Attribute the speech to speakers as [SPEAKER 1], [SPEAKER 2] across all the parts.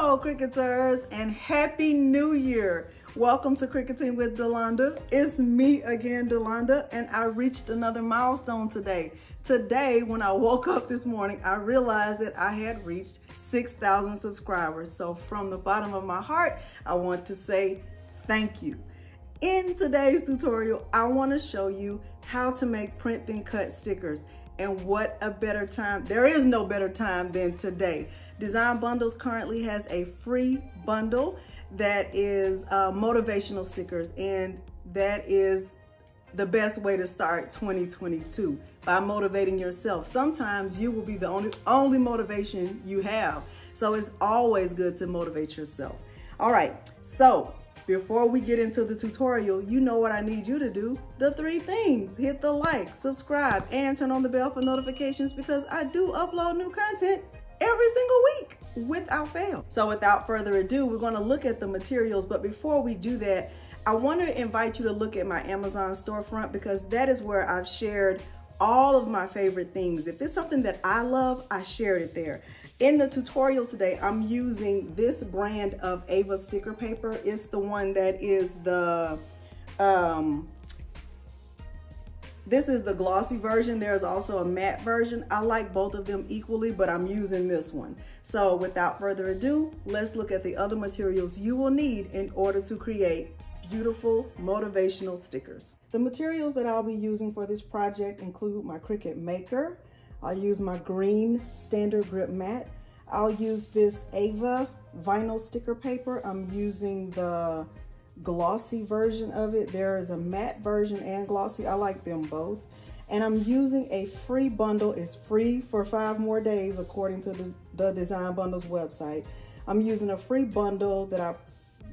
[SPEAKER 1] Hello, Cricuters, and Happy New Year. Welcome to Cricuting with Delonda. It's me again, Delonda, and I reached another milestone today. Today, when I woke up this morning, I realized that I had reached 6,000 subscribers. So from the bottom of my heart, I want to say thank you. In today's tutorial, I want to show you how to make print then cut stickers. And what a better time, there is no better time than today. Design Bundles currently has a free bundle that is uh, motivational stickers and that is the best way to start 2022 by motivating yourself. Sometimes you will be the only, only motivation you have. So it's always good to motivate yourself. All right, so before we get into the tutorial, you know what I need you to do. The three things, hit the like, subscribe, and turn on the bell for notifications because I do upload new content every single week without fail. So without further ado, we're gonna look at the materials. But before we do that, I wanna invite you to look at my Amazon storefront because that is where I've shared all of my favorite things. If it's something that I love, I shared it there. In the tutorial today, I'm using this brand of AIVA sticker paper. It's the one that is the um, this is the glossy version. There's also a matte version. I like both of them equally, but I'm using this one. So without further ado, let's look at the other materials you will need in order to create beautiful motivational stickers. The materials that I'll be using for this project include my Cricut Maker. I'll use my green standard grip mat. I'll use this AIVA vinyl sticker paper. I'm using the glossy version of it. There is a matte version and glossy. I like them both. And I'm using a free bundle. It's free for five more days according to the, the Design Bundles website. I'm using a free bundle that I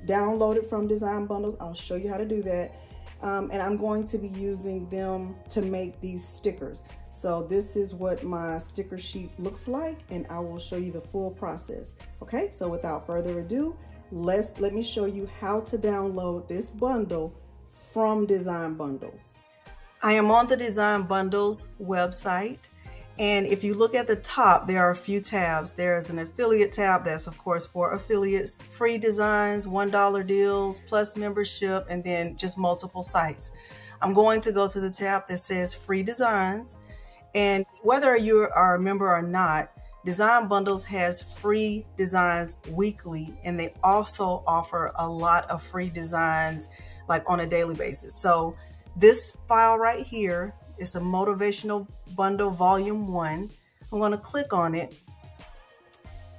[SPEAKER 1] downloaded from Design Bundles. I'll show you how to do that. Um, and I'm going to be using them to make these stickers. So this is what my sticker sheet looks like and I will show you the full process. Okay, so without further ado, let's let me show you how to download this bundle from Design Bundles. I am on the Design Bundles website. And if you look at the top, there are a few tabs. There's an affiliate tab that's, of course, for affiliates, free designs, $1 deals, plus membership, and then just multiple sites. I'm going to go to the tab that says free designs. And whether you are a member or not, Design Bundles has free designs weekly, and they also offer a lot of free designs like on a daily basis. So this file right here is a motivational bundle volume one. I'm to click on it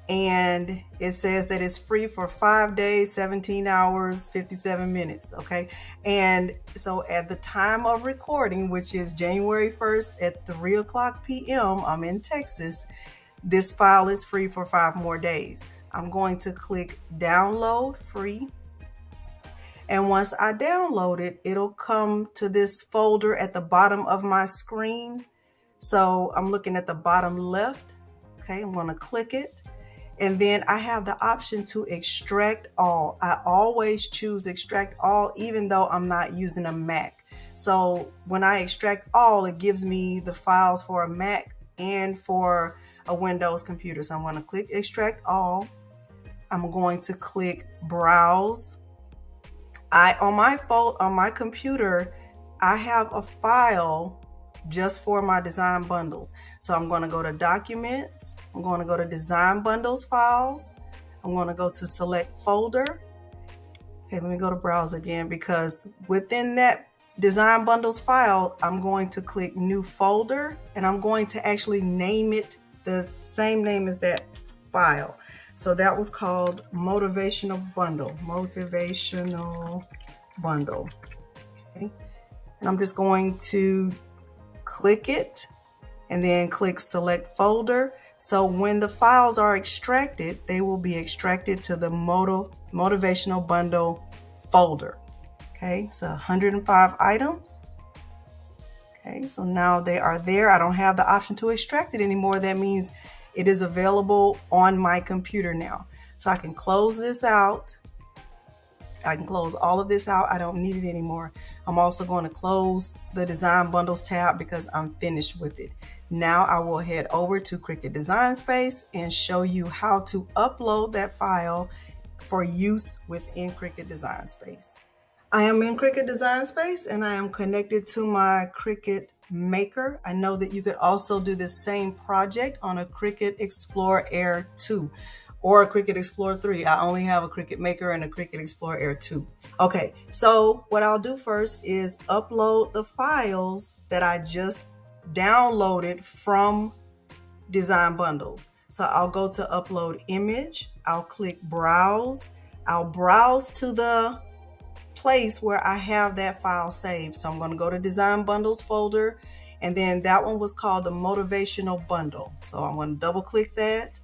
[SPEAKER 1] and it says that it's free for five days 17 hours 57 minutes okay and so at the time of recording which is january 1st at 3 o'clock p.m i'm in texas this file is free for five more days. I'm going to click download free. And once I download it, it'll come to this folder at the bottom of my screen. So I'm looking at the bottom left. Okay, I'm going to click it. And then I have the option to extract all. I always choose extract all, even though I'm not using a Mac. So when I extract all, it gives me the files for a Mac and for a Windows computer. So I'm going to click extract all. I'm going to click browse. I on my phone on my computer, I have a file just for my design bundles. So I'm going to go to documents. I'm going to go to design bundles files. I'm going to go to select folder. Okay, let me go to browse again because within that design bundles file, I'm going to click new folder and I'm going to actually name it the same name as that file. So that was called Motivational Bundle. Motivational Bundle. Okay. And I'm just going to click it and then click select folder. So when the files are extracted, they will be extracted to the Moto, Motivational Bundle folder. Okay, so 105 items. Okay, so now they are there. I don't have the option to extract it anymore. That means it is available on my computer now. So I can close this out I can close all of this out. I don't need it anymore. I'm also going to close the design bundles tab because I'm finished with it. Now I will head over to Cricut Design Space and show you how to upload that file for use within Cricut Design Space. I am in Cricut Design Space and I am connected to my Cricut Maker. I know that you could also do the same project on a Cricut Explore Air 2 or a Cricut Explore 3. I only have a Cricut Maker and a Cricut Explore Air 2. Okay, so what I'll do first is upload the files that I just downloaded from Design Bundles. So I'll go to Upload Image, I'll click Browse, I'll browse to the place where I have that file saved. So I'm going to go to Design Bundles folder, and then that one was called the Motivational Bundle. So I'm going to double click that,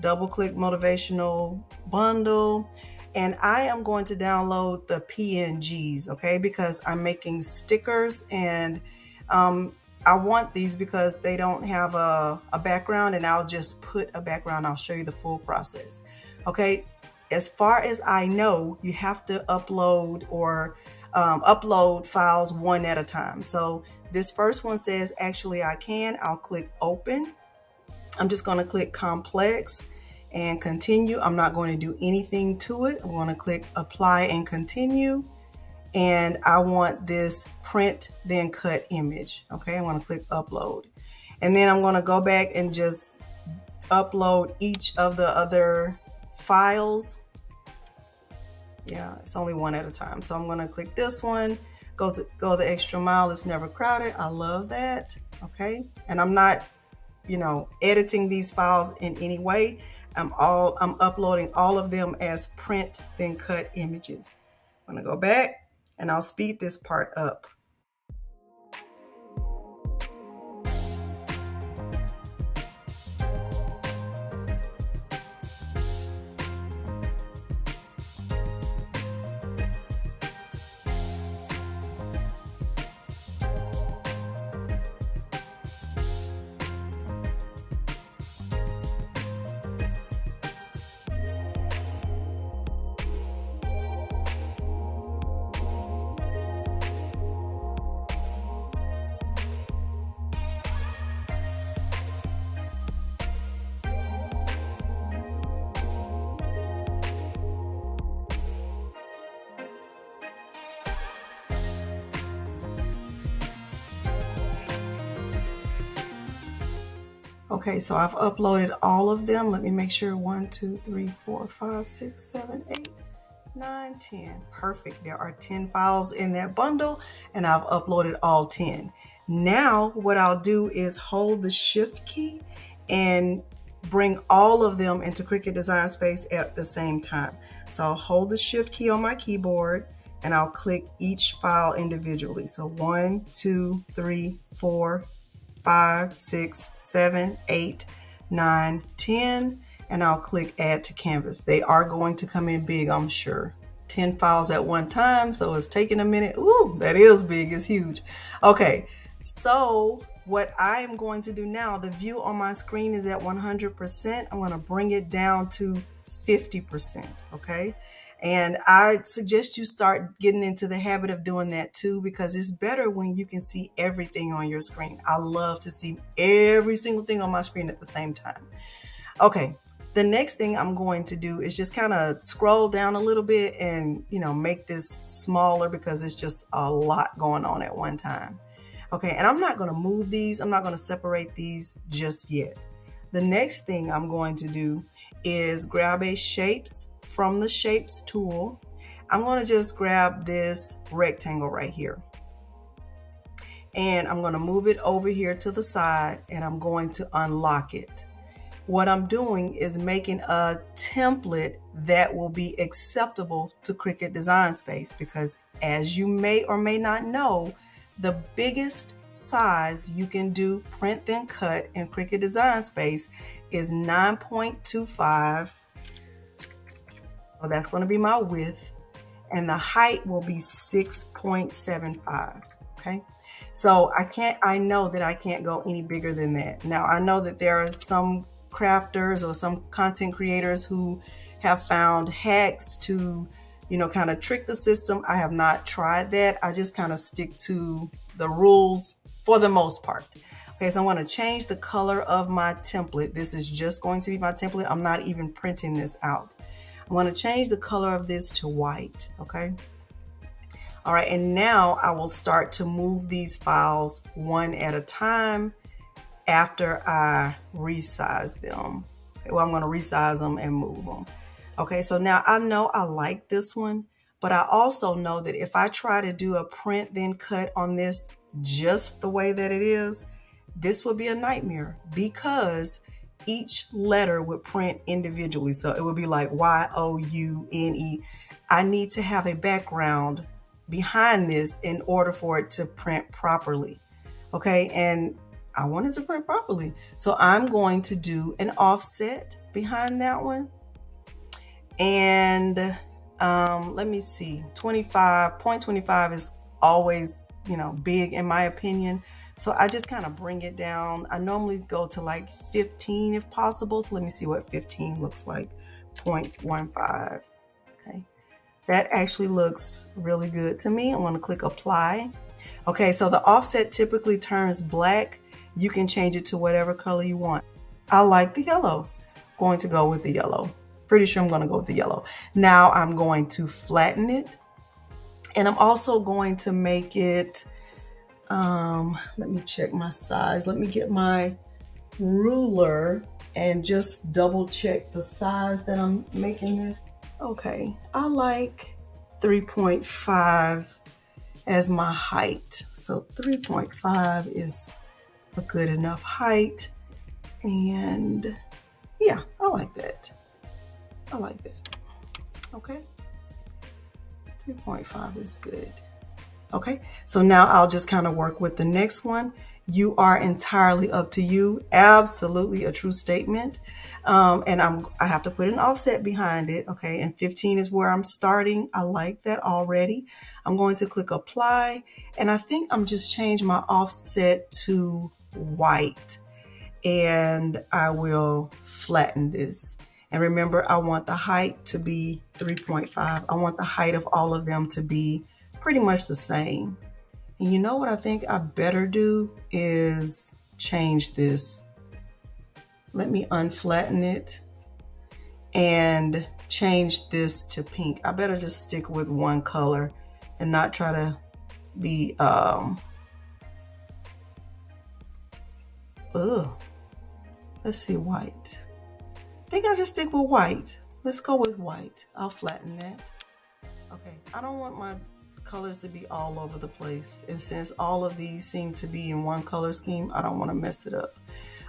[SPEAKER 1] double click Motivational Bundle, and I am going to download the PNGs, okay, because I'm making stickers and um, I want these because they don't have a, a background and I'll just put a background. I'll show you the full process. Okay, as far as I know, you have to upload or um, upload files one at a time. So this first one says, actually I can. I'll click open. I'm just going to click complex and continue. I'm not going to do anything to it. I'm going to click apply and continue. And I want this print then cut image. Okay, I'm going to click upload. And then I'm going to go back and just upload each of the other files yeah, it's only one at a time. So I'm gonna click this one, go to go the extra mile. It's never crowded. I love that. Okay, and I'm not, you know, editing these files in any way. I'm all I'm uploading all of them as print then cut images. I'm gonna go back and I'll speed this part up. Okay, so I've uploaded all of them. Let me make sure. One, two, three, four, five, six, seven, eight, nine, ten. Perfect. There are 10 files in that bundle, and I've uploaded all 10. Now, what I'll do is hold the Shift key and bring all of them into Cricut Design Space at the same time. So I'll hold the Shift key on my keyboard and I'll click each file individually. So one, two, three, four, five, six, seven, eight, nine, ten, and I'll click add to canvas. They are going to come in big, I'm sure. 10 files at one time, so it's taking a minute. Ooh, that is big, it's huge. Okay, so what I am going to do now, the view on my screen is at 100%. I'm gonna bring it down to 50%, okay? And I suggest you start getting into the habit of doing that too, because it's better when you can see everything on your screen. I love to see every single thing on my screen at the same time. Okay, the next thing I'm going to do is just kind of scroll down a little bit and, you know, make this smaller because it's just a lot going on at one time. Okay, and I'm not going to move these. I'm not going to separate these just yet. The next thing I'm going to do is grab a shapes from the shapes tool, I'm going to just grab this rectangle right here. And I'm going to move it over here to the side and I'm going to unlock it. What I'm doing is making a template that will be acceptable to Cricut Design Space because as you may or may not know, the biggest size you can do print then cut in Cricut Design Space is 9.25 so that's going to be my width. And the height will be 6.75. Okay. So I can't, I know that I can't go any bigger than that. Now I know that there are some crafters or some content creators who have found hacks to, you know, kind of trick the system. I have not tried that. I just kind of stick to the rules for the most part. Okay, so I'm to change the color of my template. This is just going to be my template. I'm not even printing this out. I'm to change the color of this to white, okay? All right, and now I will start to move these files one at a time after I resize them. Okay, well, I'm going to resize them and move them. Okay, so now I know I like this one, but I also know that if I try to do a print then cut on this just the way that it is, this would be a nightmare because each letter would print individually. So it would be like Y O U N E. I need to have a background behind this in order for it to print properly. Okay, and I want it to print properly. So I'm going to do an offset behind that one. And um, let me see, 25, 0.25 is always, you know, big in my opinion. So I just kind of bring it down. I normally go to like 15 if possible. So let me see what 15 looks like. 0.15. Okay. That actually looks really good to me. I'm going to click apply. Okay, so the offset typically turns black. You can change it to whatever color you want. I like the yellow. Going to go with the yellow. Pretty sure I'm to go with the yellow. Now I'm going to flatten it. And I'm also going to make it um, let me check my size. Let me get my ruler and just double check the size that I'm making this. Okay, I like 3.5 as my height. So 3.5 is a good enough height. And yeah, I like that. I like that. Okay. 3.5 is good. Okay, so now I'll just kind of work with the next one. You are entirely up to you. Absolutely a true statement. Um, and I'm, I have to put an offset behind it. Okay, and 15 is where I'm starting. I like that already. I'm going to click apply. And I think I'm just change my offset to white. And I will flatten this. And remember, I want the height to be 3.5. I want the height of all of them to be pretty much the same. And you know what I think I better do is change this. Let me unflatten it and change this to pink. I better just stick with one color and not try to be, um, ugh. Let's see, white. I think I'll just stick with white. Let's go with white. I'll flatten that. Okay, I don't want my colors to be all over the place. And since all of these seem to be in one color scheme, I don't want to mess it up.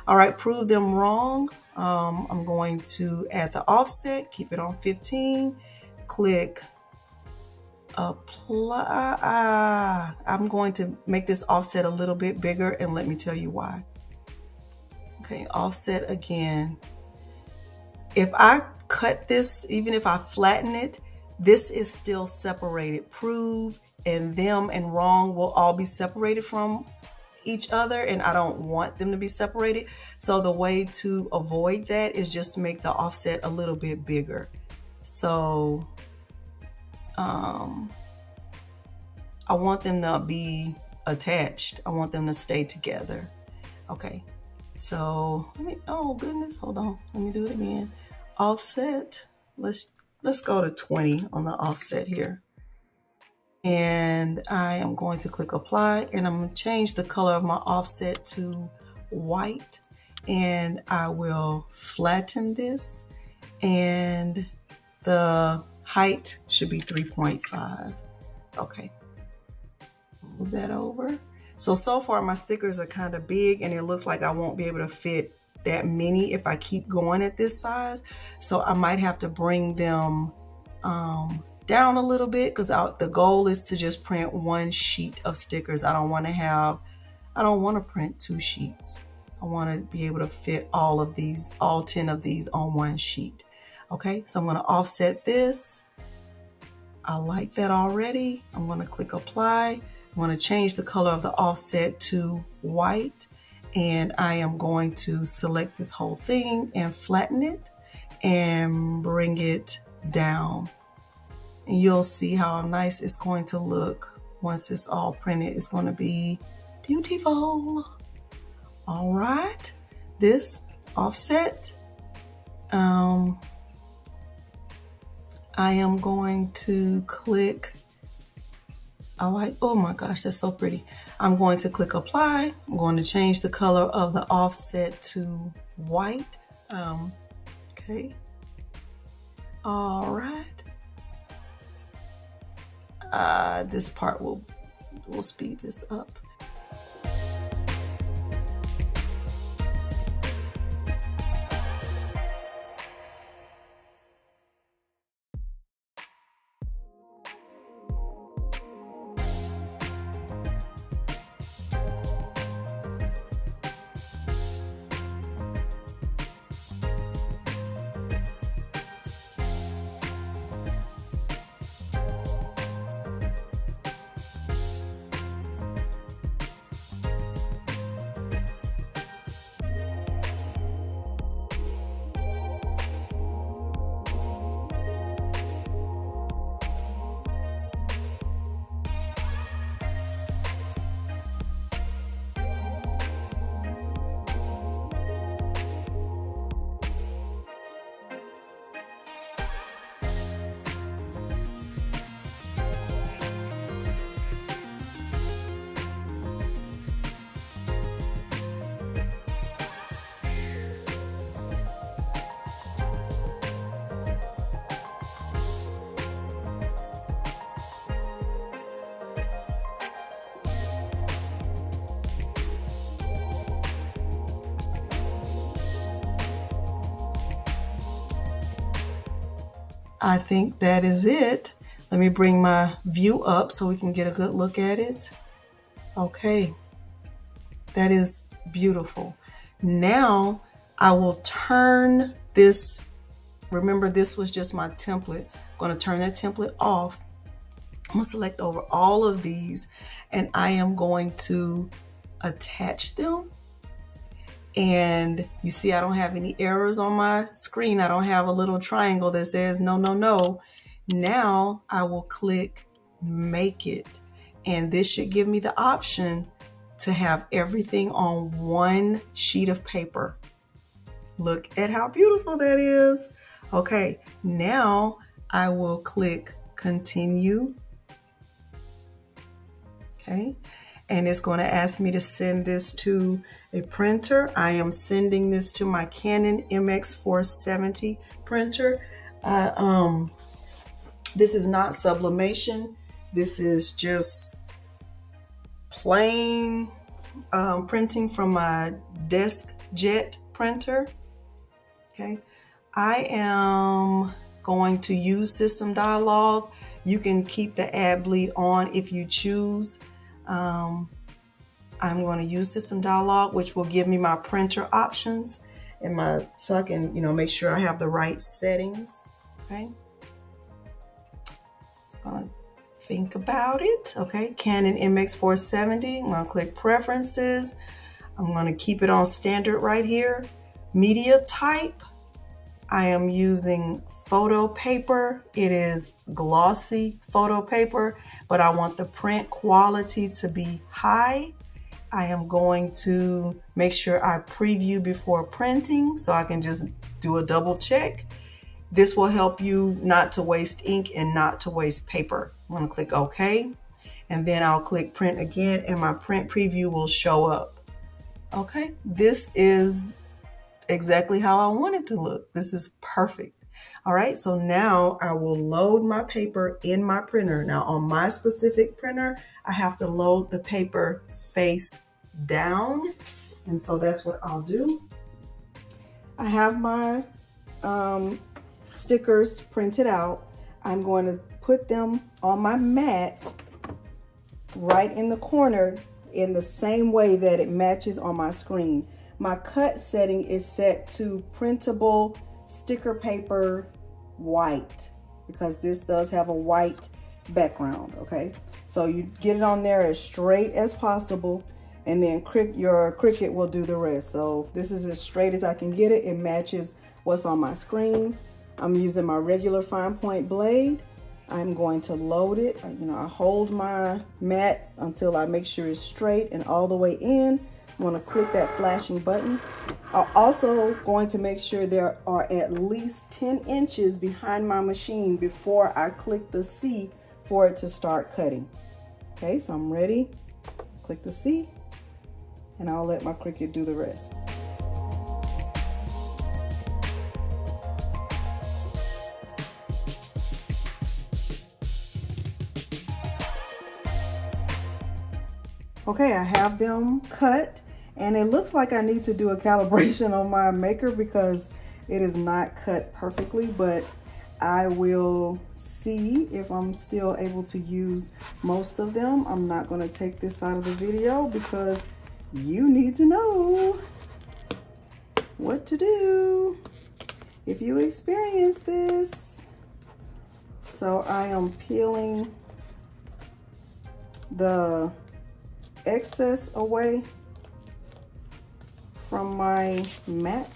[SPEAKER 1] All right, prove them wrong. Um, I'm going to add the offset, keep it on 15, click apply. I'm going to make this offset a little bit bigger and let me tell you why. Okay, offset again. If I cut this, even if I flatten it, this is still separated. Prove and them and wrong will all be separated from each other and I don't want them to be separated. So the way to avoid that is just to make the offset a little bit bigger. So um, I want them to be attached. I want them to stay together. Okay, so let me, oh goodness, hold on. Let me do it again. Offset, let's let's go to 20 on the offset here. And I am going to click apply and I'm going to change the color of my offset to white. And I will flatten this and the height should be 3.5. Okay, move that over. So, so far my stickers are kind of big and it looks like I won't be able to fit that many if I keep going at this size. So I might have to bring them um, down a little bit because the goal is to just print one sheet of stickers. I don't want to have, I don't want to print two sheets. I want to be able to fit all of these, all 10 of these on one sheet. Okay, so I'm going to offset this. I like that already. I'm going to click apply. I'm going to change the color of the offset to white and I am going to select this whole thing and flatten it and bring it down. And you'll see how nice it's going to look once it's all printed. It's going to be beautiful. All right, this offset, um, I am going to click I like, oh my gosh, that's so pretty. I'm going to click apply. I'm going to change the color of the offset to white. Um, okay. All right. Uh, this part will, will speed this up. I think that is it. Let me bring my view up so we can get a good look at it. Okay, that is beautiful. Now I will turn this, remember this was just my template. I'm gonna turn that template off. I'm gonna select over all of these and I am going to attach them and you see I don't have any errors on my screen. I don't have a little triangle that says no, no, no. Now I will click make it. And this should give me the option to have everything on one sheet of paper. Look at how beautiful that is. Okay, now I will click continue. Okay, and it's going to ask me to send this to a printer. I am sending this to my Canon MX470 printer. Um, this is not sublimation. This is just plain um, printing from my desk jet printer. Okay, I am going to use System Dialog. You can keep the add bleed on if you choose. Um, I'm going to use System Dialog, which will give me my printer options and my so I can, you know, make sure I have the right settings. Okay. Just gonna think about it. Okay, Canon MX470. I'm gonna click Preferences. I'm gonna keep it on standard right here. Media type. I am using photo paper. It is glossy photo paper, but I want the print quality to be high. I am going to make sure I preview before printing so I can just do a double check. This will help you not to waste ink and not to waste paper. I'm gonna click OK, and then I'll click print again and my print preview will show up. Okay, this is exactly how I want it to look. This is perfect. All right, so now I will load my paper in my printer. Now on my specific printer, I have to load the paper face down. And so that's what I'll do. I have my um, stickers printed out. I'm going to put them on my mat right in the corner in the same way that it matches on my screen. My cut setting is set to printable sticker paper white because this does have a white background, okay? So you get it on there as straight as possible and then your Cricut will do the rest. So this is as straight as I can get it. It matches what's on my screen. I'm using my regular fine point blade. I'm going to load it. You know, I hold my mat until I make sure it's straight and all the way in. I'm gonna click that flashing button. I'm also going to make sure there are at least 10 inches behind my machine before I click the C for it to start cutting. Okay, so I'm ready. Click the C and I'll let my Cricut do the rest. Okay, I have them cut and it looks like I need to do a calibration on my maker because it is not cut perfectly, but I will see if I'm still able to use most of them. I'm not gonna take this out of the video because you need to know what to do if you experience this. So I am peeling the excess away from my mat.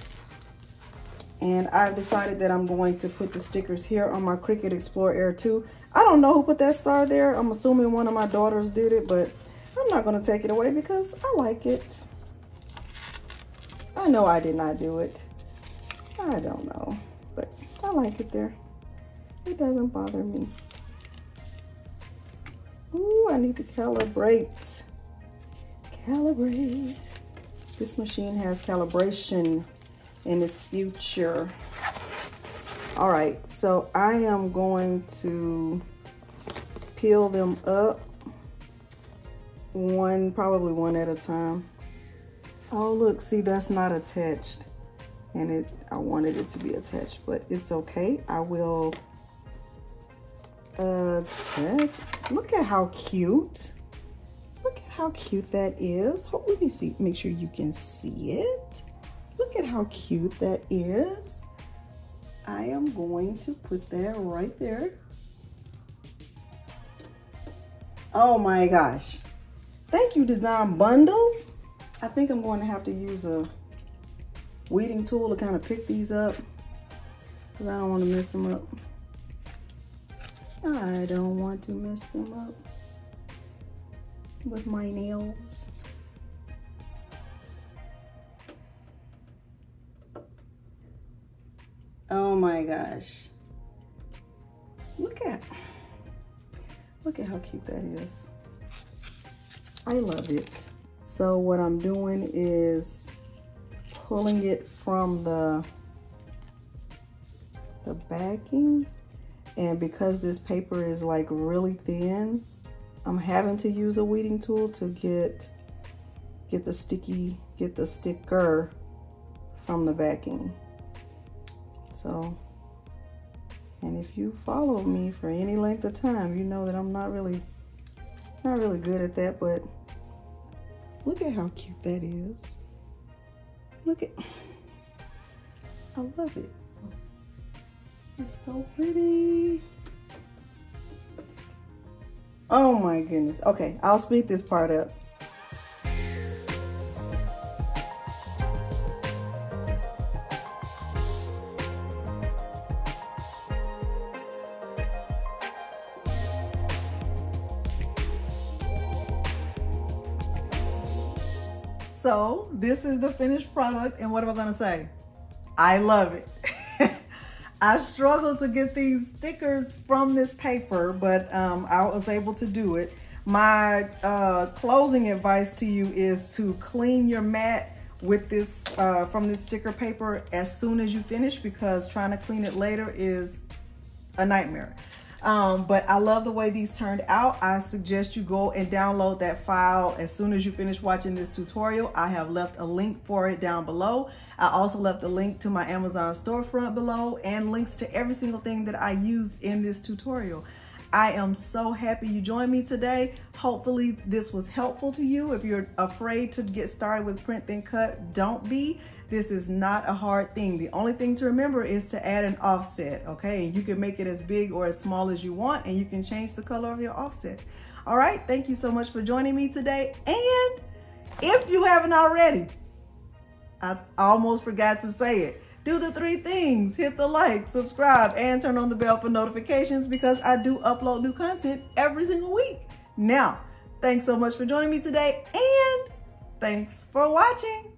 [SPEAKER 1] And I've decided that I'm going to put the stickers here on my Cricut Explore Air 2. I don't know who put that star there. I'm assuming one of my daughters did it, but I'm not going to take it away because I like it. I know I did not do it. I don't know, but I like it there. It doesn't bother me. Ooh, I need to calibrate calibrate. This machine has calibration in its future. All right, so I am going to peel them up one, probably one at a time. Oh, look, see, that's not attached. And it, I wanted it to be attached, but it's okay. I will uh, attach. Look at how cute how cute that is. let me see, make sure you can see it. Look at how cute that is. I am going to put that right there. Oh my gosh. Thank you, Design Bundles. I think I'm going to have to use a weeding tool to kind of pick these up because I don't want to mess them up. I don't want to mess them up with my nails. Oh my gosh. Look at, look at how cute that is. I love it. So what I'm doing is pulling it from the, the backing. And because this paper is like really thin, I'm having to use a weeding tool to get get the sticky, get the sticker from the backing. So, and if you follow me for any length of time, you know that I'm not really, not really good at that, but look at how cute that is. Look at, I love it. It's so pretty. Oh my goodness. Okay, I'll speed this part up. So this is the finished product and what am I gonna say? I love it. I struggled to get these stickers from this paper, but um, I was able to do it. My uh, closing advice to you is to clean your mat with this uh, from this sticker paper as soon as you finish because trying to clean it later is a nightmare. Um, but I love the way these turned out. I suggest you go and download that file as soon as you finish watching this tutorial. I have left a link for it down below. I also left a link to my Amazon storefront below and links to every single thing that I used in this tutorial. I am so happy you joined me today. Hopefully this was helpful to you. If you're afraid to get started with print then cut, don't be. This is not a hard thing. The only thing to remember is to add an offset, okay? And you can make it as big or as small as you want and you can change the color of your offset. All right, thank you so much for joining me today. And if you haven't already, I almost forgot to say it. do the three things. Hit the like, subscribe, and turn on the bell for notifications because I do upload new content every single week. Now, thanks so much for joining me today and thanks for watching.